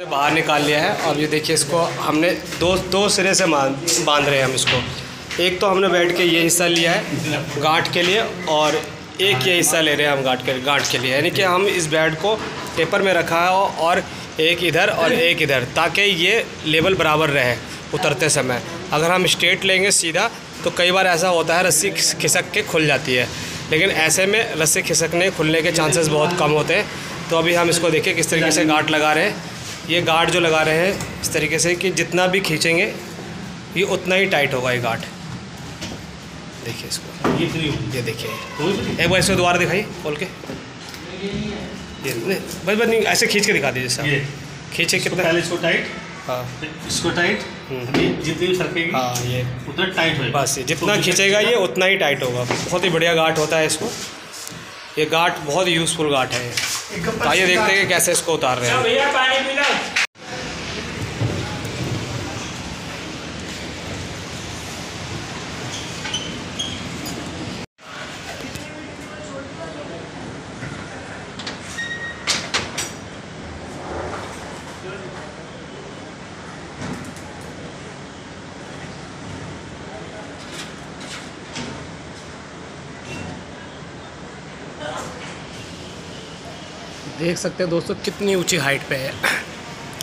बाहर निकाल लिया है और ये देखिए इसको हमने दो दो सिरे से बाँध रहे हैं हम इसको। एक तो हमने बैठ के ये हिस्सा लिया है गांठ के लिए और एक ये हिस्सा ले रहे हैं हम गांठ के गांठ के लिए। यानी कि हम इस बेड को पेपर में रखा है और एक इधर और एक इधर ताकि ये लेवल बराबर रहे उतरते समय। अगर हम स्ट्रेट लेंगे सीधा तो कई बार ऐसा होता है रस्सी खिसक के खुल जाती है। लेकिन ऐसे में रस्सी खिसकने, खुलने के चांसेस बहुत कम होते हैं। तो अभी हम इसको देखिए किस तरीके से गांठ लगा रहे हैं। ये गार्ड जो लगा रहे हैं इस तरीके से कि जितना भी खींचेंगे ये उतना ही टाइट होगा ये गार्ड। देखिए इसको। ये ये देखिए। एक बार इसको दोबारा दिखाइए खोल के। ये बस बस नहीं ऐसे खींच के दिखा दीजिए सर खींचे कितना? पहले इसको टाइट हाँ। इसको टाइट हम्म। जितनी सरकेगी हाँ ये। उतना टाइट होगा बस जितना खींचेगा ये उतना ही टाइट होगा। बहुत ही बढ़िया गाठ होता है इसको। ये गाठ बहुत यूज़फुल गाठ है। तो आइए देखते हैं कैसे इसको उतार रहे हैं। भैया पानी पीना। देख सकते हैं दोस्तों कितनी ऊँची हाइट पे है।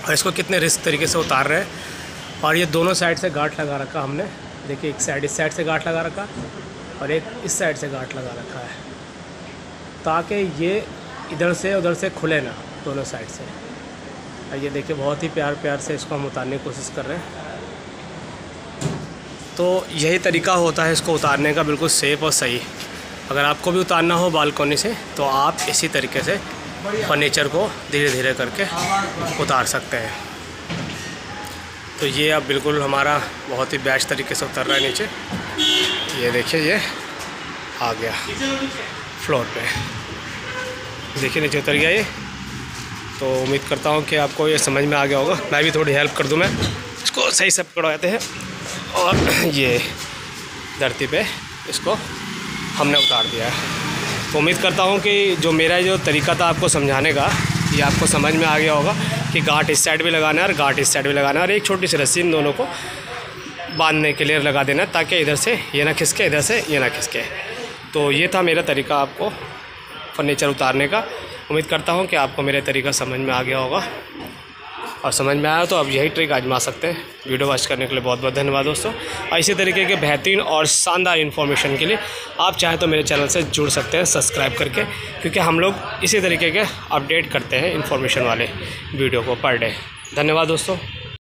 और इसको कितने रिस्क तरीके से उतार रहे हैं। और ये दोनों साइड से गांठ लगा रखा हमने। देखिए, एक साइड इस साइड से गांठ लगा रखा और एक इस साइड से गांठ लगा रखा है। ताकि ये इधर से उधर से खुले ना, दोनों साइड से। और ये देखिए, बहुत ही प्यार प्यार से इसको हम उतारने की कोशिश कर रहे हैं। तो यही तरीका होता है इसको उतारने का, बिल्कुल सेफ़ और सही। अगर आपको भी उतारना हो बालकोनी से तो आप इसी तरीके से फर्नीचर को धीरे धीरे करके उतार सकते हैं। तो ये अब बिल्कुल हमारा बहुत ही बेस्ट तरीके से उतर रहा है नीचे। ये देखिए, ये आ गया फ्लोर पे। देखिए, नीचे उतर गया ये। तो उम्मीद करता हूँ कि आपको ये समझ में आ गया होगा। मैं भी थोड़ी हेल्प कर दूँ मैं। इसको सही से पकड़वाते हैं और ये धरती पे इसको हमने उतार दिया है। तो उम्मीद करता हूँ कि जो मेरा जो तरीका था आपको समझाने का, ये आपको समझ में आ गया होगा कि गांठ इस साइड भी लगाना है और गांठ इस साइड भी लगाना है और एक छोटी सी रस्सी इन दोनों को बांधने के लिए लगा देना ताकि इधर से ये ना खिसके, इधर से ये ना खिसके। तो ये था मेरा तरीका आपको फर्नीचर उतारने का। उम्मीद करता हूँ कि आपको मेरा तरीका समझ में आ गया होगा। और समझ में आया तो आप यही ट्रिक आजमा सकते हैं। वीडियो वॉच करने के लिए बहुत बहुत धन्यवाद दोस्तों। और इसी तरीके के बेहतरीन और शानदार इन्फॉर्मेशन के लिए आप चाहें तो मेरे चैनल से जुड़ सकते हैं सब्सक्राइब करके, क्योंकि हम लोग इसी तरीके के अपडेट करते हैं इन्फॉर्मेशन वाले वीडियो को पर डे धन्यवाद दोस्तों।